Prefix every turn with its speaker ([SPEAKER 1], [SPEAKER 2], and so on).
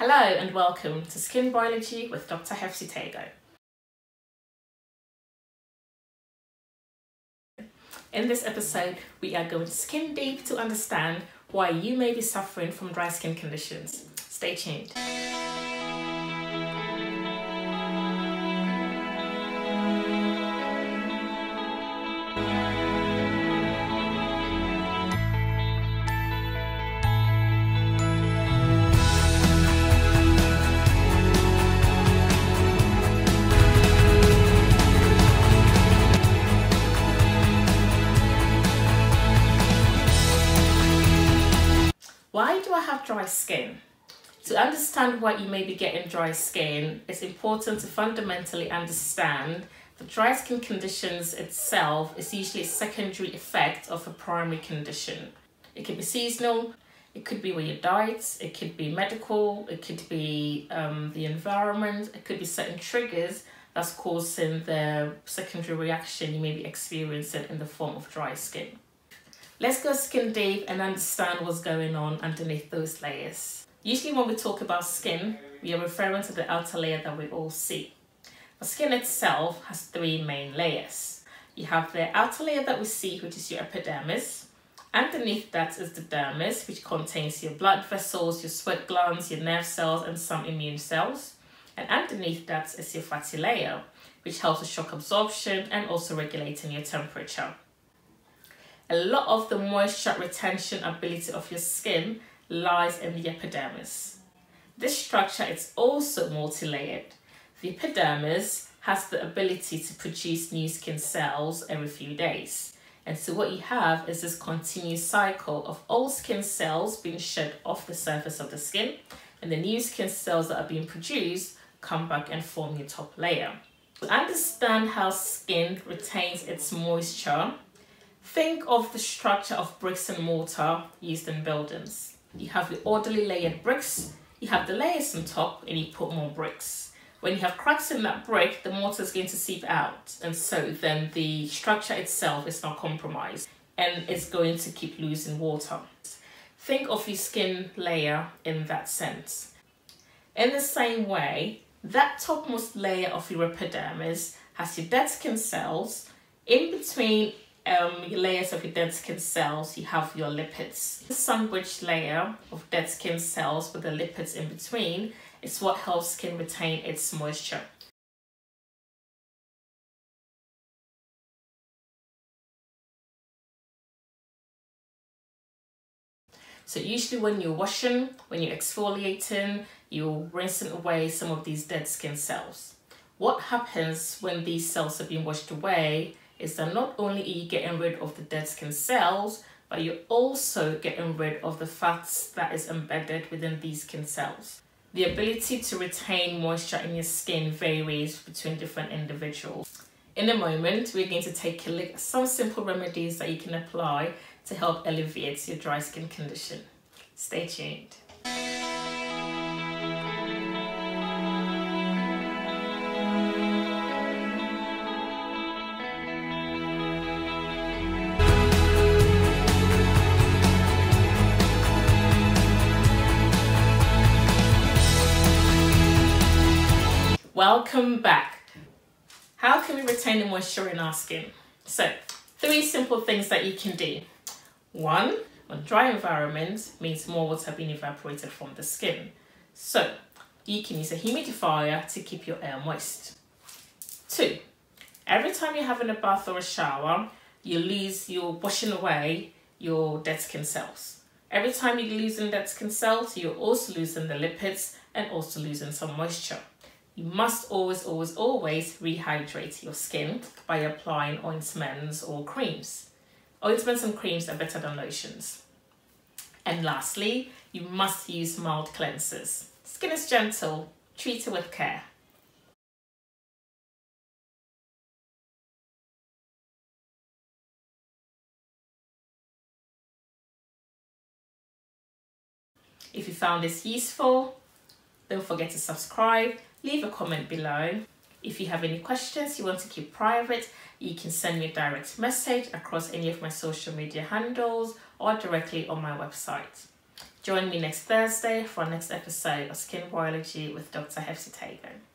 [SPEAKER 1] Hello and welcome to Skin Biology with Dr. Hephzi Tagoe. In this episode, we are going skin deep to understand why you may be suffering from dry skin conditions. Stay tuned. Why do I have dry skin? To understand why you may be getting dry skin, it's important to fundamentally understand the dry skin conditions itself is usually a secondary effect of a primary condition. It could be seasonal, it could be with your diet, it could be medical, it could be um, the environment, it could be certain triggers that's causing the secondary reaction you may be experiencing in the form of dry skin. Let's go skin deep and understand what's going on underneath those layers. Usually when we talk about skin, we are referring to the outer layer that we all see. The skin itself has three main layers. You have the outer layer that we see, which is your epidermis. Underneath that is the dermis, which contains your blood vessels, your sweat glands, your nerve cells, and some immune cells. And underneath that is your fatty layer, which helps with shock absorption and also regulating your temperature a lot of the moisture retention ability of your skin lies in the epidermis. This structure is also multi-layered. The epidermis has the ability to produce new skin cells every few days. And so what you have is this continuous cycle of old skin cells being shed off the surface of the skin and the new skin cells that are being produced come back and form your top layer. To understand how skin retains its moisture, Think of the structure of bricks and mortar used in buildings. You have the orderly layered bricks, you have the layers on top, and you put more bricks. When you have cracks in that brick, the mortar is going to seep out, and so then the structure itself is not compromised and it's going to keep losing water. Think of your skin layer in that sense. In the same way, that topmost layer of your epidermis has your dead skin cells. In between um, layers of your dead skin cells, you have your lipids. The sandwich layer of dead skin cells with the lipids in between is what helps skin retain its moisture. So usually when you're washing, when you're exfoliating, you're rinsing away some of these dead skin cells. What happens when these cells are being washed away is that not only are you getting rid of the dead skin cells, but you're also getting rid of the fats that is embedded within these skin cells. The ability to retain moisture in your skin varies between different individuals. In a moment, we're going to take a look at some simple remedies that you can apply to help alleviate your dry skin condition. Stay tuned. Welcome back. How can we retain the moisture in our skin? So, three simple things that you can do. One, a dry environment means more water being evaporated from the skin. So, you can use a humidifier to keep your air moist. Two, every time you're having a bath or a shower, you lose, you're washing away your dead skin cells. Every time you're losing dead skin cells, you're also losing the lipids and also losing some moisture. You must always, always, always rehydrate your skin by applying ointments or creams. Ointments and creams are better than lotions. And lastly, you must use mild cleansers. Skin is gentle, treat it with care. If you found this useful, don't forget to subscribe leave a comment below. If you have any questions you want to keep private, you can send me a direct message across any of my social media handles or directly on my website. Join me next Thursday for our next episode of Skin Biology with Dr. Hephzi Tagoe.